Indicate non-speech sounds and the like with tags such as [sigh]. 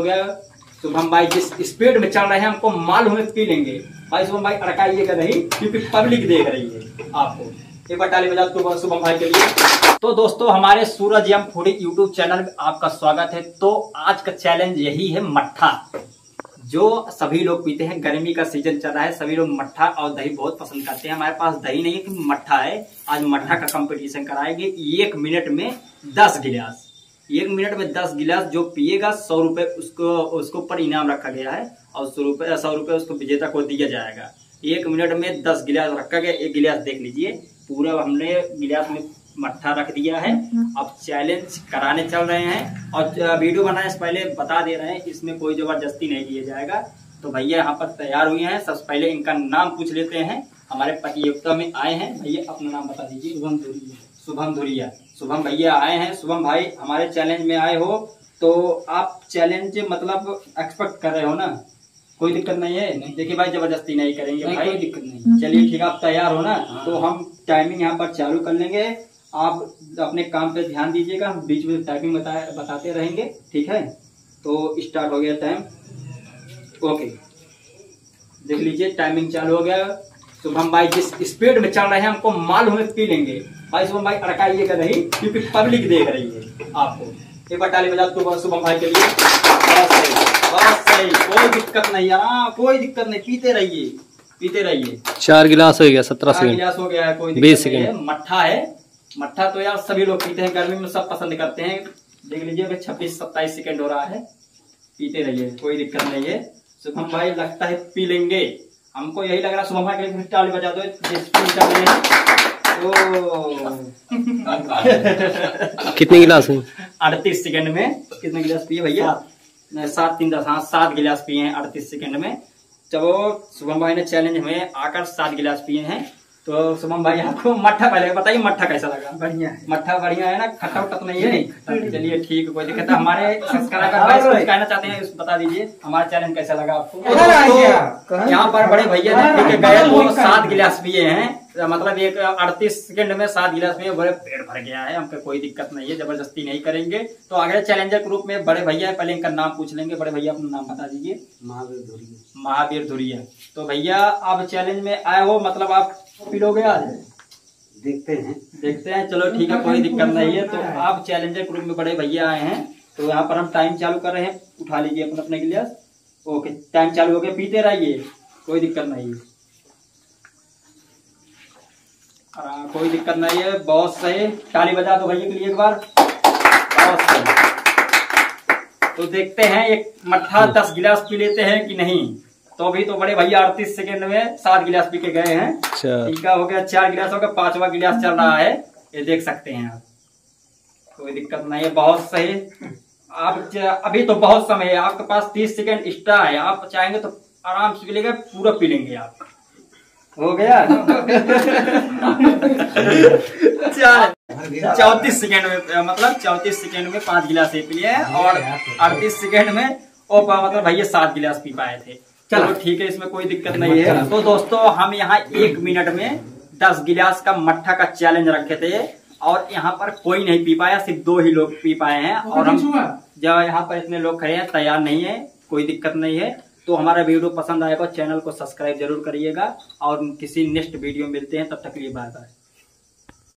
हो गया। शुभम भाई जिस स्पीड में चल रहे हैं हमको मालूम है, पी लेंगे। भाई, शुभम भाई अड़काइएगा नहीं, क्योंकि पब्लिक देख रही है आपको। एक बार ताली बजा दो शुभम भाई के लिए। तो दोस्तों, हमारे Suraj M foodie YouTube channel में आपका स्वागत है। तो आज का चैलेंज यही है मट्ठा। जो सभी लोग पीते हैं, गर्मी का सीज़न चल रहा है, सभी लोग मट्ठा और दही बहुत पसंद करते हैं। हमारे पास दही नहीं है कि मट्ठा है। आज मट्ठा का कंपटीशन कराएँगे। एक मिनट में दस गिलास। एक मिनट में दस गिलास जो पिएगा, सौ रुपए उसको उसको ऊपर इनाम रखा गया है और सौ रुपए सौ रुपए उसको विजेता को दिया जाएगा। एक मिनट में दस गिलास रखा गया, एक गिलास देख लीजिए। पूरा हमने गिलास में मट्ठा रख दिया है। अब चैलेंज कराने चल रहे हैं और वीडियो बनाने से पहले बता दे रहे हैं, इसमें कोई ज़बरदस्ती नहीं दिया जाएगा। तो भैया यहाँ पर तैयार हुए हैं। सबसे पहले इनका नाम पूछ लेते हैं। हमारे प्रतियोगिता में आए हैं। भैया, अपना नाम बता दीजिए। शुभम धुरिया शुभम धुरिया शुभम भैया आए हैं। शुभम भाई हमारे चैलेंज में आए हो तो आप चैलेंज मतलब एक्सपेक्ट कर रहे हो ना? कोई दिक्कत नहीं है? नहीं। देखिए भाई ज़बरदस्ती नहीं करेंगे नहीं भाई। कोई दिक्कत नहीं। चलिए ठीक है आप तैयार हो ना? हाँ। तो हम टाइमिंग यहाँ पर चालू कर लेंगे। आप अपने काम पे ध्यान दीजिएगा। हम बीच में टाइमिंग बता, बताते रहेंगे। ठीक है? तो स्टार्ट हो गया टाइम ओके देख लीजिए टाइमिंग चालू हो गया। शुभम भाई जिस स्पीड में चल रहे हैं हमको मालूम है पी लेंगे। भाई शुभम भाई अड़काइएगा नहीं क्योंकि पब्लिक देख रही है आपको। एक बार ताली बजा दो शुभम भाई के लिए। बहुत सही बहुत सही कोई दिक्कत नहीं यार कोई दिक्कत नहीं पीते रहिए पीते रहिए। चार गिलास हो गया सत्रह सेकंड। गिलास हो गया है कोई बीस है। सेकंड। मट्ठा है मट्ठा तो यार सभी लोग पीते हैं गर्मी में सब पसंद करते हैं। देख लीजिए अभी छब्बीस सत्ताईस सेकंड हो रहा है। पीते रहिए कोई दिक्कत नहीं है। शुभम भाई लगता है पी लेंगे। हमको यही लग रहा है शुभम भाई के लिए ताली बजा दो हैं। कितने गिलास हैं? अड़तीस सेकंड में। कितने गिलास पिए भैया? सात। तीन दस हाँ सात गिलास पिए हैं अड़तीस सेकंड में। चलो शुभम भाई ने चैलेंज में आकर सात गिलास पिए हैं। तो शुभम भाई आपको मट्ठा पहले बताइए मट्ठा कैसा लगा? बढ़िया है। मट्ठा बढ़िया है ना? खट्टा उट्टा तो नहीं है? नहीं, चलिए ठीक है कोई दिक्कत है हमारे सब्सक्राइबर भाई कुछ कहना चाहते हैं बता दीजिए। हमारा चैलेंज कैसा लगा आपको? यहाँ पर बड़े भैया ने गए तो है? सात गिलास पिए हैं। मतलब एक अड़तीस सेकंड में सात गिलास पिए बड़े पेट भर गया है हमको कोई दिक्कत नहीं है ज़बरदस्ती नहीं करेंगे। तो अगले चैलेंजर ग्रुप में बड़े भैया पहले इनका नाम पूछ लेंगे। बड़े भैया अपना नाम बता दीजिए। महावीर धुरिया महावीर धुरिया तो भैया आप चैलेंज में आए हो मतलब आप पिलोगे आज? देखते हैं। देखते हैं। चलो ठीक है कोई दिक्कत नहीं है। तो आप चैलेंजर ग्रुप में बड़े भैया आए हैं। तो यहाँ पर हम टाइम चालू कर रहे हैं। उठा लीजिए अपने अपने गिलास। ओके टाइम चालू हो गया। पीते रहिए। कोई दिक्कत नहीं है। कोई दिक्कत नहीं है। बहुत सही ताली बजा दो भैया के लिए एक बार। बहुत सही तो देखते हैं एक मट्ठा दस गिलास पी लेते हैं कि नहीं। तो अभी तो बड़े भैया अड़तीस सेकंड में सात गिलास पी के गए हैं। अच्छा। इनका हो गया चार गिलास हो गया पांचवा गिलास चल रहा है। ये देख सकते हैं आप। कोई दिक्कत नहीं है बहुत सही। आप अभी तो बहुत समय है आपके पास तीस सेकंड एक्स्ट्रा है। आप चाहेंगे तो आराम से पी लेंगे पूरा पी लेंगे आप। हो गया? [laughs] चौतीस सेकंड में मतलब चौतीस सेकेंड में पाँच गिलास ही पिए हैं और अड़तीस सेकंड में ओ मतलब भैया सात गिलास पी पाए थे। चलो। ठीक है इसमें कोई दिक्कत नहीं है। तो दोस्तों हम यहाँ एक मिनट में दस गिलास का मट्ठा का चैलेंज रखे थे और यहाँ पर कोई नहीं पी पाया सिर्फ़ दो ही लोग पी पाए हैं और हम जब यहाँ पर इतने लोग खड़े हैं तैयार नहीं है कोई दिक्कत नहीं है। तो हमारा वीडियो पसंद आएगा चैनल को सब्सक्राइब ज़रूर करिएगा और किसी नेक्स्ट वीडियो में मिलते हैं तब तक लिए बाय बाय